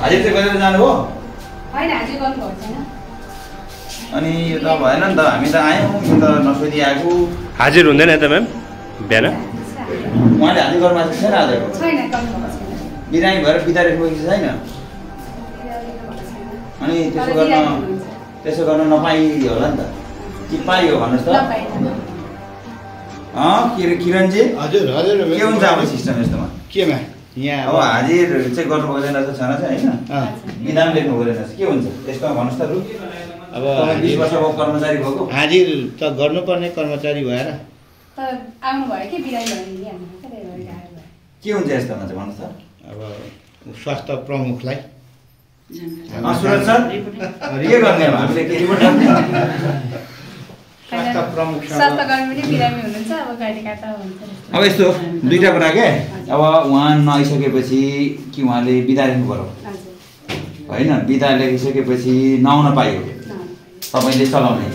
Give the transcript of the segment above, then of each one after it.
हाजिर चाहिँ गरेर जानु हो अनि यो त भएन नि त हामी त आयौँ यो त नसोधी आएको। हाजिर हुँदैन त म्याम बिहान? उहाँले हाजिर गर्नु भएको छैन। आजको बिरामी भएर बिदा राख्नुभएको छैन? अनि त्यसो गर्न त्यसो गर्न नपाइयो होला नि त। कि पाइयो भन्नुहोस् त। किरणजी? हजुर हजुर के हुन्छ अब सिस्टम यस्तोमा? केमा यहाँ अब हाजिर चाहिँ गर्नु पर्दैन रहेछ छैन चाहिँ होइन विधान लेख्नु पर्दैन रहेछ के हुन्छ? त्यसमा भन्नुहोस् त रु। अब बिस वर्ष भयो कर्मचारी भएको? हाजिर त गर्नुपर्ने कर्मचारी भएर। कि हुन्छ यस्तोमा चाहिँ? भन्नुहोस् त। अब स्वास्थ्य प्रमुखलाई। के गर्ने हामीले के स्वास्थ्य प्रमुखसँग स्वास्थ्य कर्मी पनि बिरामी हुनुहुन्छ अब कहिले काटा हुन्छ जस्तो। अब यस्तो दुईवटा कुरा के? अब उहाँ नआइसकेपछि कि उहाँले बिदा लेख्नु पऱ्यो हजुर। होइन बिदा लेखिसकेपछि नआउन पाइयो न। तपाईँले चलाउने।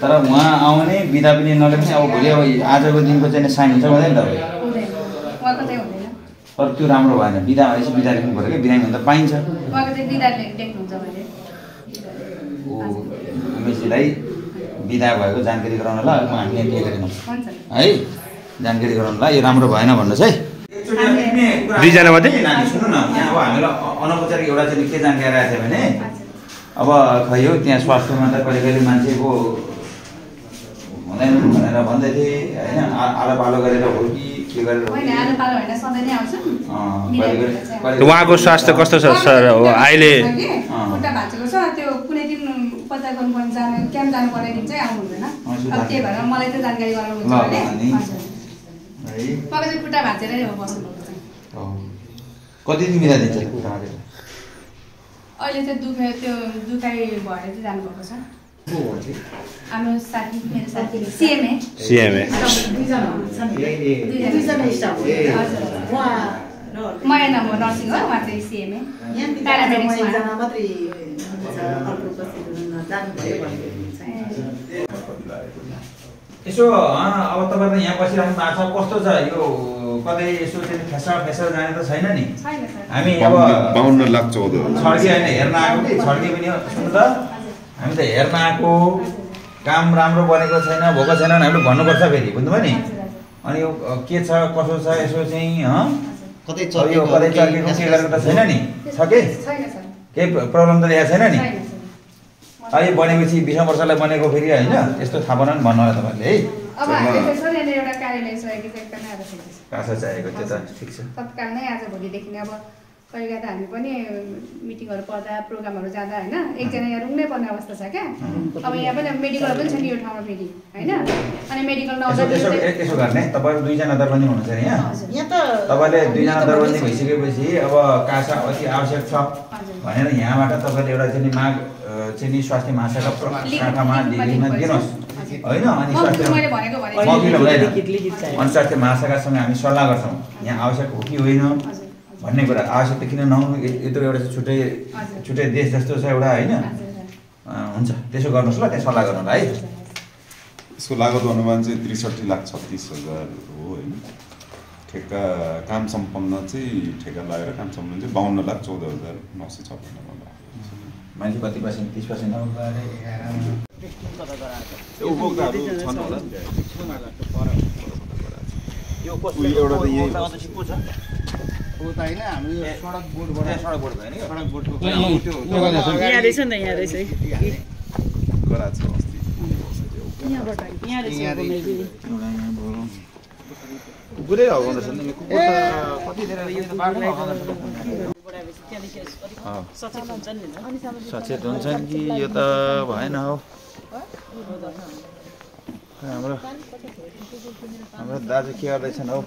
तर उहाँ आउने बिदा पनि नलेख्ने अब भोलि अब आजको दिनको चाहिँ साइन हुन्छ हुँदैन त अब हुँदैन। उहाँको चाहिँ हुँदैन। तर त्यो राम्रो भएन। बिदा भएपछि बिदा लेख्नु पऱ्यो कि बिरामी हुन त पाइन्छ। उमेशजीलाई बिदा भएको जानकारी गराउनलाई अब हामी यहाँ के गरेनौँ हुन्छ। है जानकारी गराउनलाई यो राम्रो भएन भन्नुहोस् है। दुईजना मात्रै? नानी सुन्नु न यहाँ अब हामीलाई अनौपचारिक एउटा चाहिँ के जानकारी आएको थियो भने अब खै हो त्यहाँ स्वास्थ्यमा त कहिले कहिले मान्छेको हुँदैन भनेर भन्दै थिएँ होइन? आलो पालो गरेर हो कि के गरेर उहाँको स्वास्थ्य कस्तो छ सर? अहिले अँ। खुट्टा भाँचेको छ त्यो कुनै दिन उपचार गर्नुपर्ने जानु क्याम्प जानु पर्ने दिन चाहिँ आउनु हुँदैन। अब त्यही भएर मलाई चाहिँ जानकारी गराउनु उहाँको चाहिँ खुट्टा भाँचेरै हो हो। कति दिन दिन्छ चाहिँ? अहिले चाहिँ दुखाइ त्यो दुखाइ भएर चाहिँ जानुभएको छ। हाम्रो साथी मेरो साथी। सिएमए। सिएमए। दुईजना हजुर। माया नम्बर नर्सिङ हो उहाँ चाहिँ सिएमए। यसो अब तपाईँहरू यहाँ बसिराख्नु भएको छ। कस्तो छ यो कतै यसो चाहिँ फेसा फेसा जाने त छैन नि। छैन सर हामी अब बाहन्न लाख चौध। हजार छड्के होइन हेर्न आएको। कि छड्के पनि हो सुन्नु त। हामी त हेर्न आएको। काम राम्रो बनेको छैन भएको छैन भने हामीले भन्नुपर्छ फेरि बुझ्नुभयो नि? अनि यो के छ कसो छ यसो चाहिँ हँ कतै कतै चर्केको के गरेको त छैन नि? छ के? छैन सर केही प्रब्लम त ल्याएको छैन नि? अहिले बनेपछि बिस वर्षलाई बनेको फेरि होइन? यस्तो थाहा भएन नि भन्नु होला तपाईँहरूले है? काँसो चाहिएको त्यो त ठिक छ। तत्काल नै आज भोलिदेखि नै अब कहिले त हामी पनि मिटिङहरू पर्दा प्रोग्रामहरू जाँदा होइन? एकजना यहाँ रुङ्नै पर्ने अवस्था छ क्या? अब यहाँ पनि मेडिकल पनि छ नि यो ठाउँमा फेरि होइन? अनि मेडिकल नआउँदा यसो गर्ने। तपाईँहरू दुईजना दरबन्दी हुनुहुन्छ नि यहाँ हजुर। यहाँ त तपाईँले दुईजना दरबन्दी भइसकेपछि अब कासा अति आवश्यक छ भनेर यहाँबाट तपाईँले एउटा चाहिँ नि माग चाहिँ नि स्वास्थ्य महाशाखा शाखामा दिनुपर्छ। दिनुहोस्। होइन अनि म स्वास्थ्य। अनि स्वास्थ्य महाशाखासँग हामी सल्लाह गर्छौँ। यहाँ आवश्यक हो कि होइन? भन्ने कुरा। आवश्यक त किन नहुनु? य- यो त एउटा छुट्टै। छुट्टै देश जस्तो छ एउटा होइन? हुन्छ। त्यसो गर्नुहोस् ल त्यहाँ सल्लाह गर्नु है? यसको लागत अनुमान चाहिँ त्रिसठी लाख छत्तिस हजार हो होइन? ठेक्का काम सम्पन्न चाहिँ ठेक्का लागेर काम सम्पन्न चाहिँ बाहन्न लाख चौध हजार नौ सय छप्पन्न। मान्छे कति पर्सेन्ट तिस पर्सेन्ट त यही हगाउँदैछ नि सचेत हुन्छ नि त सचेत हुन्छन् कि यो त भएन हौ। हाम्रो हाम्रो दाजु के गर्दैछन् हौ?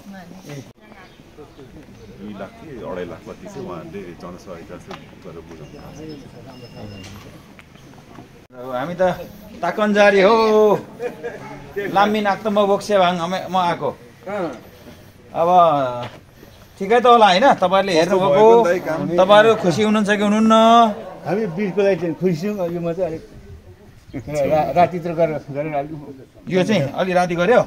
दुई लाख कि? अढाई लाख कति चाहिँ उहाँहरूले जनसहायता चाहिँ गरेर बुझाउनु हामी त ताकन्जारी हो। नाक्त म बोक्से भाङ हमे म आएको। अब ठिकै त होला होइन? तपाईँहरूले हेर्नुभएको। तपाईँहरू खुसी हुनुहुन्छ कि हुनुहुन्न? हामी बिचको लागि चाहिँ खुसी छौँ यो म चाहिँ अलिक रातितिर गरेर गरेर यो चाहिँ अलि राति गऱ्यो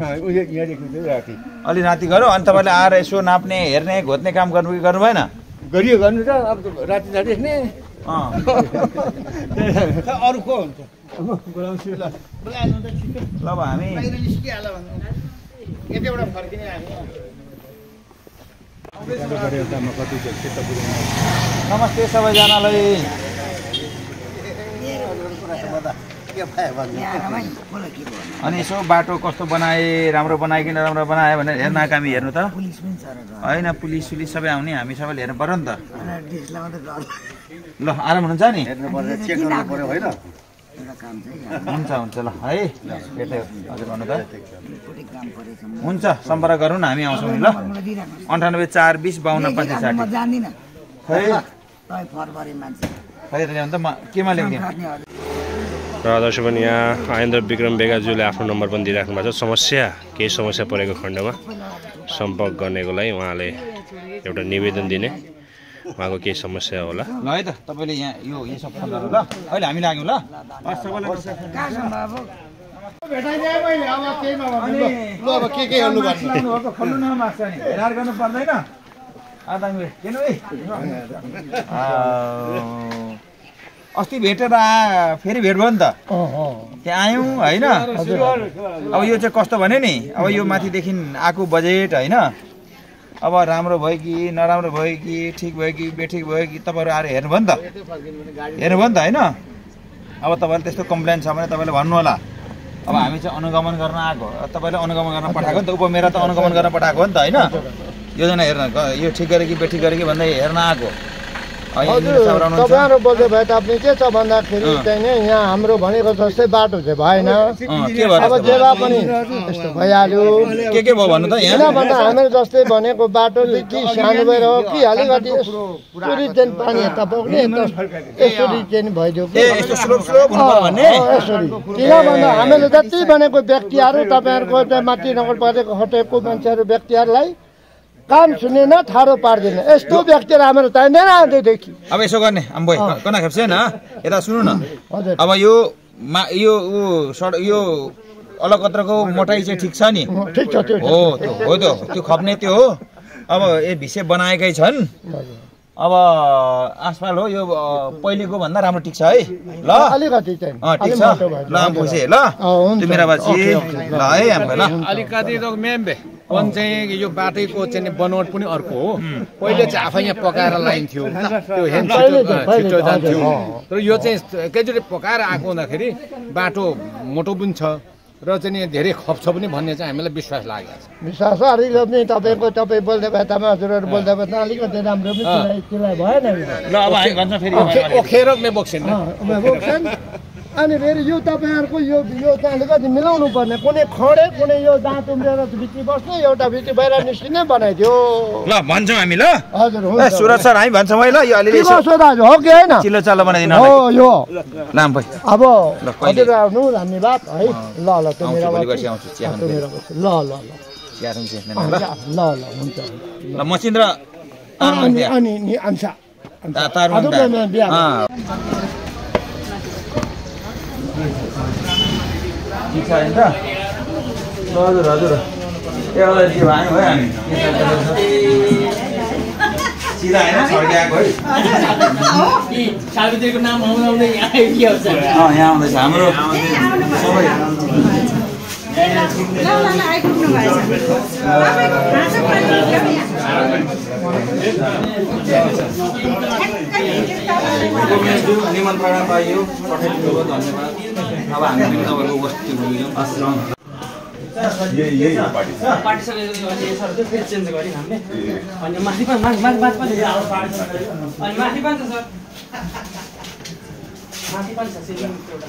राति। अलि राति गऱ्यो अनि तपाईँले आएर यसो नाप्ने हेर्ने घोत्ने काम गर्नु कि गर्नु भएन? गरियो गर्नु त अब राति राति देख्ने। अँ। अरू को हुन्छ? ल अब हामी। यतिबाट फर्किने हामी। नमस्ते सबैजनालाई। अनि यसो बाटो कस्तो बनाए राम्रो बनाए कि नराम्रो बनाए भनेर हेर्न हामी हेर्नु त। होइन पुलिस सुलिस सबै आउने हामी सबैले हेर्नु पऱ्यो नि त। ल आराम हुनुहुन्छ नि? हुन्छ हुन्छ ल है। हजुर भन्नु त हुन्छ सम्पर्क गरौँ न हामी आउँछौँ नि ल। अन्ठानब्बे चार बिस बाहन्न पच्चिस साठी। जान्दिनँ। खै तै ल्याउनु म केमा ल्याउने र दर्शक पनि यहाँ आयन्द्र विक्रम बेगाज्यूले आफ्नो नम्बर पनि दिइराख्नु भएको छ। समस्या केही समस्या परेको खण्डमा सम्पर्क गर्नेको लागि उहाँले एउटा निवेदन दिने। उहाँको केही समस्या होला? ल है त तपाईँले यहाँ यो फोन गर्नु ल। अहिले हामी लाग्यौँ ल। अब के के गर्नु पर्दैन अस्ति भेटेर आ फेरि भेट भयो नि त। त्यहाँ आयौँ होइन? अब यो चाहिँ कस्तो भने नि? अब यो माथिदेखि आएको बजेट होइन? अब राम्रो भयो कि नराम्रो भयो कि ठिक भयो कि बेठिक भयो कि तपाईँहरू आएर हेर्नुभयो नि त। हेर्नुभयो नि त होइन? अब तपाईँले त्यस्तो कम्प्लेन छ भने तपाईँले भन्नु होला अब हामी चाहिँ अनुगमन गर्न आएको। तपाईँले अनुगमन गर्न पठाएको नि त। उपमेरा त अनुगमन गर्न पठाएको हो नि त होइन? योजना हेर्न यो ठिक गरे कि बेठिक गरे कि भन्दै हेर्न आएको। तपाईँहरू बोल्दै भए तापनि के छ भन्दाखेरि। चाहिँ नि यहाँ हाम्रो भनेको जस्तै बाटो चाहिँ भएन। अब जे भए पनि यस्तो भइहाल्यो। के के भयो भन्नु त किन यहाँ? भन्दा हामीले जस्तै भनेको बाटो चाहिँ कि सानो भएर हो कि अलिकति यसरी चाहिँ पानी यता यता यसरी चाहिँ भइदियो। यसरी किन भन्दा हामीले जति भनेको व्यक्तिहरू तपाईँहरूको त्यहाँ माथि नगरपालिका खटेको मान्छेहरू व्यक्तिहरूलाई काम सुनेन ठाडो पार्दैन। यस्तो व्यक्तिहरू हाम्रो चाहिँदैन आजदेखि अब यसो गर्ने आम्बोय कना खेप्छ न यता सुन्नु न। हजुर। अब यो मा यो सड यो अलकत्रको मोटाइ चाहिँ ठिक छ नि? ठिक छ त्यो हो त्यो हो त्यो त्यो खप्ने त्यो हो। अब ए भिसे बनाएकै छन्। अब आसपाल हो यो पहिलेको भन्दा राम्रो ठिक छ है। ल। अलिकति चाहिँ। अँ ठिक अलिक छ मोटो भयो। ल खुसी ल। अँ, हुन्छ। तिमी र बाजी। Okay, okay. ल है आम ल। अलिकति त मेम्बे वन चाहिँ यो बाटैको चाहिँ बनावट पनि अर्को हो। पहिले चाहिँ आफै यहाँ पकाएर लाइन्थ्यो त्यो हेन छिटो जान्थ्यो। तर यो चाहिँ एकैचोटि पकाएर आएको हुँदाखेरि बाटो मोटो पनि छ। र चाहिँ नि धेरै खप्छ पनि भन्ने चाहिँ हामीलाई विश्वास लागेको छ। विश्वास अलिकति पनि तपाईँको तपाईँ बोल्दै भए तपाईँ हजुरहरू बोल्दै भए त अलिकति राम्रो पनि चिलाइ भएन बोक्छन्। अनि फेरि यो तपाईँहरूको यो यो चाहिँ अलिकति मिलाउनु पर्ने? कुनै खडे कुनै यो दाँत उम्रेर भित्री बस्ने एउटा भित्री बाहिर निस्किने बनाइदियो। ल भन्छौँ हामी ल। हजुर सुरज सर हामी भन्छौँ है ल यो अलिअलि दाजु हो कि होइन? चिल्लो चाल्लो बनाइदिनु हो यो। लाम अब? हजुर आउनु धन्यवाद है। ल ल त्यो मेरो। ल ल ल। ल जा, ल ल हुन्छ ल मसिन र तारमा अनि। अनि नि अन्सा ठिक छ होइन त? हजुर हजुर। ए हजुर के भयो भयो हामी। सिधा होइन छड्के आएको है सावित्रीको नाम आउँदा आउँदै यहाँ आउँदैछ हाम्रो। सबै। निमन्त्रणा पाइयो। धन्यवाद अब हामी पनि यही यही हो पार्टी पाटिसकेपछि अनि चेन्ज माथि पनि माथि पनि सर माथि पनि छ एउटा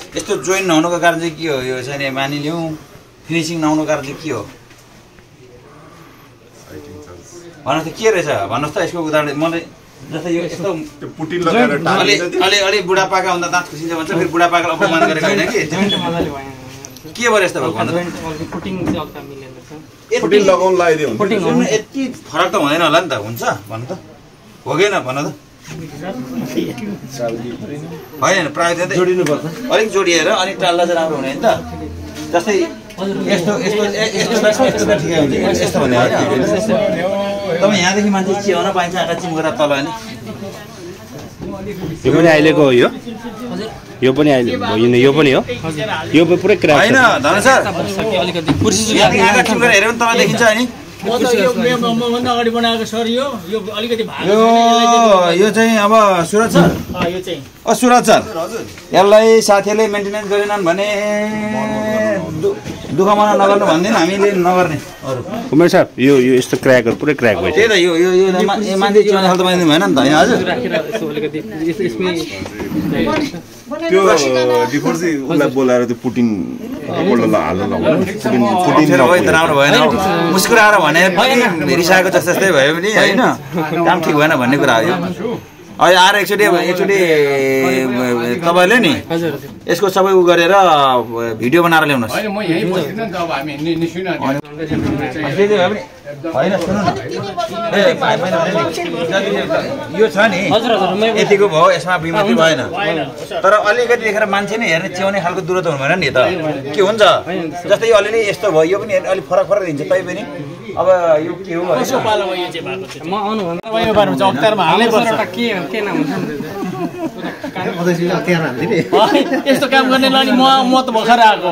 यस्तो जोइन नहुनुको कारण चाहिँ के हो? यो चाहिँ मानिलिउँ। फिनिसिङ नहुनुको कारण चाहिँ के हो? भन्नुहोस् त के रहेछ? भन्नुहोस् त यसको उदाहरण। मलाई जस्तै यो यस्तो त्यो पुटिन लगाएर अलि टालिन्छ त्यो अलि अलि बुढापाका हुँदा दाँत खुसिन्छ भन्छ फेरि बुढापाकालाई अपमान गरेको होइन कि? के भयो यस्तो भएको यति फरक त हुँदैन होला नि त हुन्छ। भन्नु त। हो कि त। होइन प्रायः त जोडिनु पर्छ अलिक जोडिएर अलिक टाल्दा चाहिँ राम्रो हुने नि त? जस्तै यस्तो यस्तो यस्तो त यस्तो त ठिकै हुन्छ। यस्तो भन्ने होइन। तपाईँ यहाँदेखि मान्छे चियाउन पाइन्छ आँखा चिमगरा तल होइन यो पनि अहिलेको हो यो? यो पनि अहिले हो, यो पनि हो? यो पनि पुरै क्राक होइन धनु सर। अलिकति कुर्सी हेऱ्यो भने तल देखिन्छ नि। म त यो मे- म- मभन्दा अगाडि बनाएको सर यो। यो अलिकति भाग यो यो चाहिँ अब सुरज सर। यो चाहिँ। सुरज सर यसलाई साथीहरूले मेन्टेनेन्स गरेनन् भने दुःख मना नगर्नु भन्दैन हामीले नगर्ने। अरू। उमेर साहब यो यो यस्तो क्र्याकहरू पुरै क्र्याक भयो त्यही त यो यो मान्छे चिउने खालको बनाइदिनु भएन नि त होइन हजुर? राखेर यसो अलिकति यस- यसमै त्यो डिफोर चाहिँ उसलाई बोलाएर त्यो पुटिन। राम्रो भएन। मुस्कुराएर भने पनि रिसाएको जस्तो जस्तै भयो पनि होइन। काम ठिक भएन भन्ने कुरा हो। यो आएर एकचोटि एकचोटि तपाईँले नि? यसको सबै उ गरेर भिडियो बनाएर ल्याउनुहोस्। यो छ नि? हजुर हजुर मै यतिको भयो यसमा बिमारी भएन। तर अलिकति देखेर मान्छे नै हेर्ने च्याउने खालको दुरो त हुनु भएन नि त। के हुन्छ? जस्तै यो अलिअलि यस्तो भयो यो पनि अलिक फरक फरक दिन्छ। तै पनि अब यो के हो म आउनुभन्दा तपाईँको बारेमा चाहिँ अख्तियारमा हाल्नै पर्छ। एउटा के के नाम हुन्छ? नि। यस्तो काम गर्नेलाई नि म म त भर्खर आएको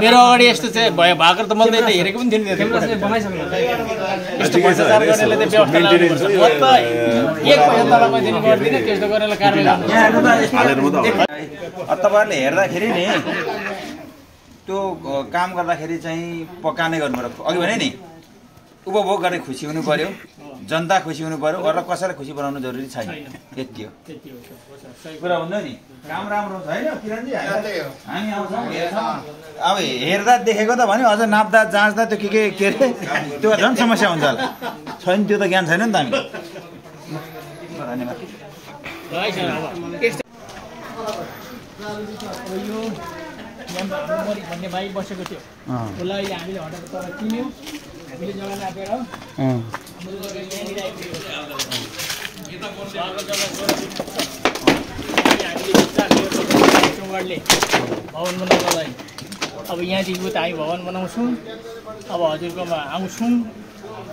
मेरो अगाडि यस्तो चाहिँ भयो भएको त मैले त हेरेको पनि थिएन गर्नु तपाईँहरूले हेर्दाखेरि नि त्यो काम गर्दाखेरि चाहिँ पकाने गर्नु अघि भने नि उपभोग गरेर खुसी हुनु पर्यो जनता खुसी हुनु पर्यो अरू कसैलाई खुसी बनाउनु जरुरी छैन। यति हो। कुरा। हुँदैन नि। काम राम्रो छैन हामी आउँछौँ अब हेर्दा देखेको त भन्यो अझ नाप्दा जाँच्दा त्यो के के के अरे त्यो झन् समस्या हुन्छ होला। छैन त्यो त ज्ञान छैन नि त हामी। धन्यवाद। भन्ने भाइ बसेको थियो उसलाई अहिले हामीले हटाएर तर किन्यौँ भवन बनाउनको लागि अब यहाँदेखि उता हामी भवन बनाउँछौँ। अब हजुरकोमा आउँछौँ।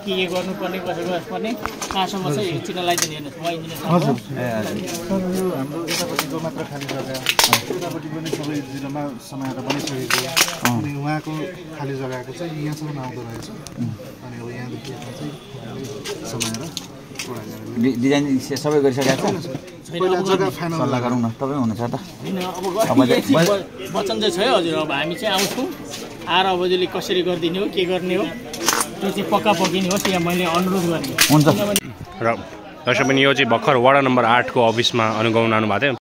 के के गर्नुपर्ने कसो गर्नुपर्ने कहाँसम्म यो चित्र लगाइदिनु हेर्नुहोस् सर यो हाम्रो यतापट्टिको मात्र खाली जग्गा उतापट्टि पनि सबै जिल्लामा समाएर बनिसकेको अनि उहाँको खाली जग्गाको चाहिँ यहाँसम्म आउँदो रहेछ। अनि अब यहाँदेखि चाहिँ समाएर डिजाइन सबै गरिसकेको छ? पहिला जग्गा फाइनल सल्लाह गरौँ न तपाईँ हुनुहुन्छ त। अब वचन चाहिँ छ है हजुर अब हामी चाहिँ आउँछौँ। आएर अब कसरी गरिदिने हो के गर्ने हो? त्यो चाहिँ पक्का पक्किने होस् यहाँ मैले अनुरोध गर्ने हुन्छ। र दर्शक पनि यो चाहिँ भर्खर वडा नम्बर आठको अफिसमा अनुगमन आउनुभएको थियो।